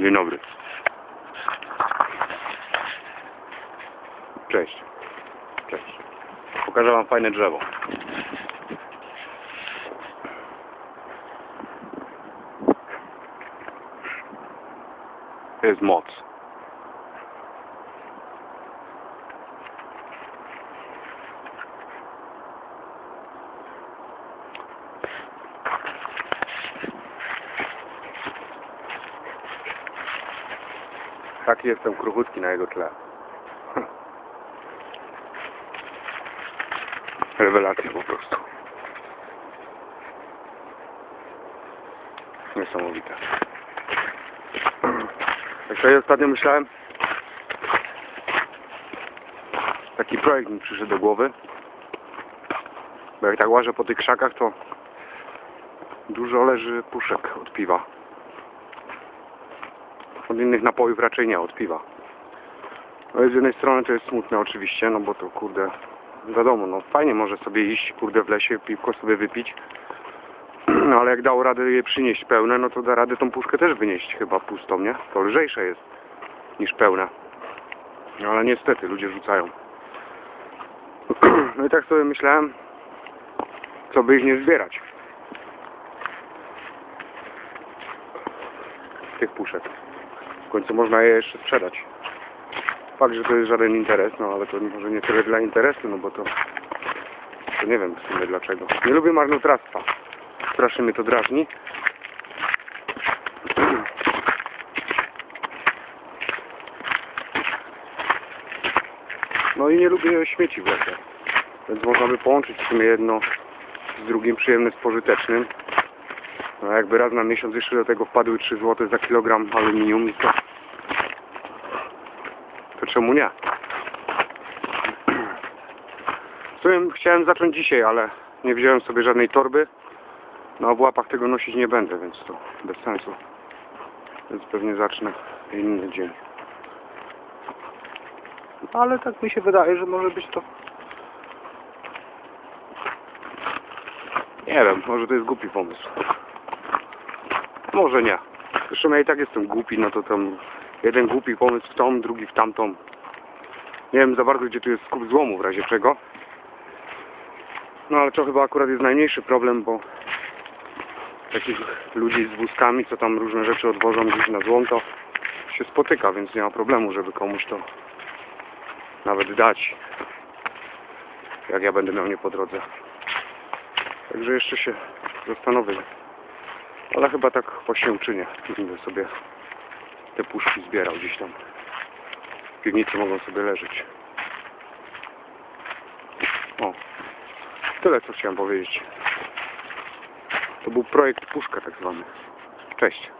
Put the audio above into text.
Dzień dobry. Cześć. Cześć. Pokażę wam fajne drzewo. To jest moc. Taki jestem kruchutki na jego tle. Rewelacja po prostu. Niesamowite. Jak sobie ostatnio myślałem, taki projekt mi przyszedł do głowy. Bo jak tak łażę po tych krzakach, to dużo leży puszek od piwa. Od innych napojów raczej nie, od piwa. No z jednej strony to jest smutne oczywiście, no bo to kurde, wiadomo, no fajnie może sobie iść, kurde w lesie, piwko sobie wypić. No ale jak dało radę je przynieść pełne, no to da radę tą puszkę też wynieść chyba pustą, nie? To lżejsze jest niż pełne. No ale niestety ludzie rzucają. No i tak sobie myślałem, co by ich nie zbierać. Tych puszek. W końcu można je jeszcze sprzedać. Fakt, że to jest żaden interes, no ale to może nie tyle dla interesu, no bo to, to nie wiem w sumie dlaczego. Nie lubię marnotrawstwa. Strasznie mnie to drażni. No i nie lubię śmieci w lesie. Więc można by połączyć w sumie jedno z drugim przyjemne z pożytecznym. No jakby raz na miesiąc jeszcze do tego wpadły 3 zł za kilogram aluminium, to, to czemu nie? W sumie chciałem zacząć dzisiaj, ale nie wziąłem sobie żadnej torby. No a w łapach tego nosić nie będę, więc to bez sensu. Więc pewnie zacznę inny dzień. Ale tak mi się wydaje, że może być to... Nie wiem, może to jest głupi pomysł. Może nie. Zresztą ja i tak jestem głupi, no to tam jeden głupi pomysł w tą, drugi w tamtą. Nie wiem za bardzo, gdzie tu jest skup złomu w razie czego. No ale to chyba akurat jest najmniejszy problem, bo takich ludzi z wózkami, co tam różne rzeczy odwożą gdzieś na złom, to się spotyka, więc nie ma problemu, żeby komuś to nawet dać, jak ja będę miał nie po drodze. Także jeszcze się zastanowię. Ale chyba tak właśnie uczynię. Będę sobie te puszki zbierał gdzieś tam. W piwnicy mogą sobie leżeć. O. Tyle co chciałem powiedzieć. To był projekt Puszka tak zwany. Cześć.